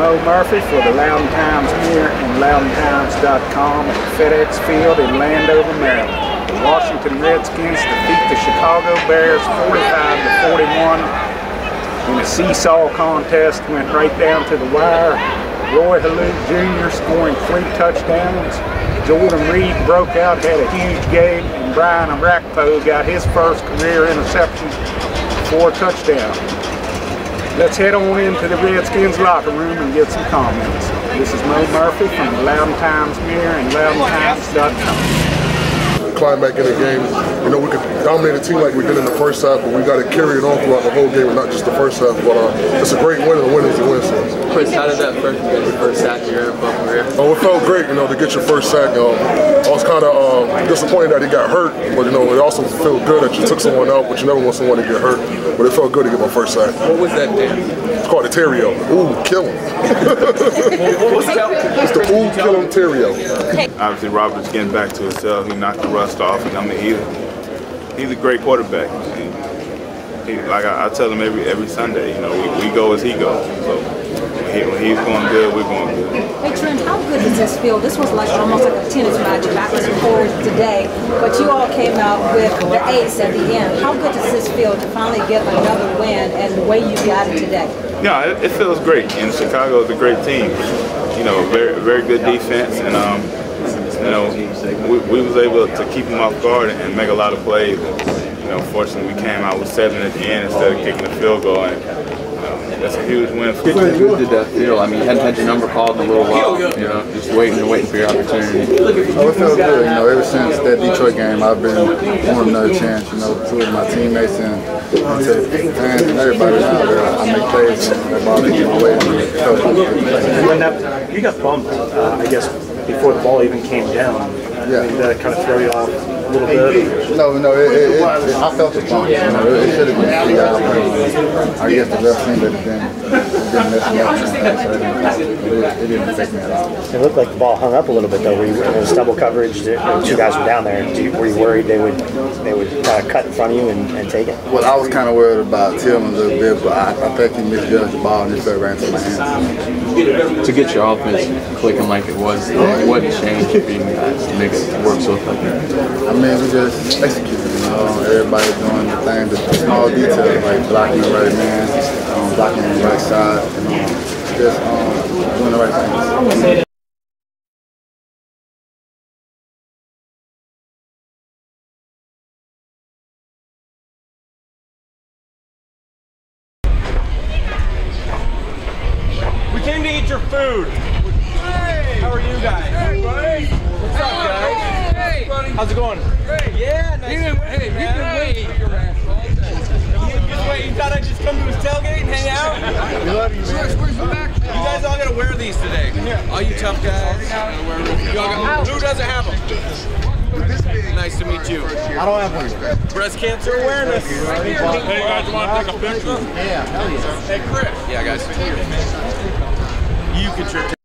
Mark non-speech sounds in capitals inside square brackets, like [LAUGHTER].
Moe Murphy for the Loudoun Times Mirror and LoudounTimes.com at FedEx Field in Landover, Maryland. The Washington Redskins defeat the Chicago Bears 45 to 41 in a seesaw contest. Went right down to the wire. Roy Helu Jr. scoring three touchdowns. Jordan Reed broke out, had a huge game, and Brian Orakpo got his first career interception for a touchdown. Let's head on into the Redskins locker room and get some comments. This is Moe Murphy from the Loudoun Times Mirror and LoudounTimes.com climb back in the game. You know, we could dominate a team like we did in the first half, but we got to carry it on throughout the whole game and not just the first half. But uh, it's a great win and a win is a win. So. Chris, how did that first, first sack of your NFL career? Oh, it felt great, you know, to get your first sack. Um, I was kind of uh, disappointed that he got hurt, but, you know, it also felt good that you took someone out, but you never want someone to get hurt. But it felt good to get my first sack. What was that dance? It's called a Terrio. Ooh, kill him. [LAUGHS] it's the ooh, kill him Terrio. Obviously, Robert's getting back to himself. He knocked the rust off, and I mean, he's, he's a great quarterback. He, he, like I, I, tell him every every Sunday, you know, we, we go as he goes. So when, he, when he's going good, we're going good. Hey Trent, how good does this feel? This was like almost like a tennis match, backwards and forwards today, but you all came out with the ace at the end. How good does this feel to finally get another win and the way you got it today? Yeah, it, it feels great, and Chicago is a great team. You know, very very good defense, and um, you know, we, we, was able to keep them off guard and make a lot of plays. And, you know, fortunately, we came out with seven at the end instead of kicking the field goal. And, that's a huge win. For How good did that feel? I mean, you hadn't had your number called in a little while. You know, just waiting and waiting for your opportunity. Oh, it felt good. You know, ever since that Detroit game, I've been wanting another chance. You know, to my teammates and to fans and everybody out there. I make plays and that ball get my way. When that, you got bumped, uh, I guess before the ball even came down. Yeah. Did that kind of throw you off a little bit? No, no, it, it, it, I felt the bump. You know, it, should have been three. I guess the left team that didn't, didn't mess me up. So it, it, didn't affect me at all. It looked like the ball hung up a little bit though. Were you, there was double coverage. Two guys were down there. You, were you worried they would they would kind of cut in front of you and, and take it? Well, I was kind of worried about Tillman a little bit, but I, I think he misjudged the ball and it fell right into my hands. To get your offense clicking like it was, what changed for you guys to make it work so effectively? I mean, we just executed. You know, everybody doing the thing, the small details like blocking the right man, um, blocking the right side, and um, just um, doing the right things. We came to eat your food. Hey. How are you guys? Hey, buddy. What's up, guys? Hey. How's it going? Great. Yeah, nice you to Hey, you've been waiting for your ass all day. You just wait. You thought I'd just come to his tailgate and hang out? We love you, man. You guys all gotta wear these today. Yeah. All you tough guys. You all got, who doesn't have them? Nice to meet you. I don't have one. Breast cancer awareness. Hey, guys, want to take a picture? Yeah, hell yeah. Hey, Chris. Yeah, guys. You contribute.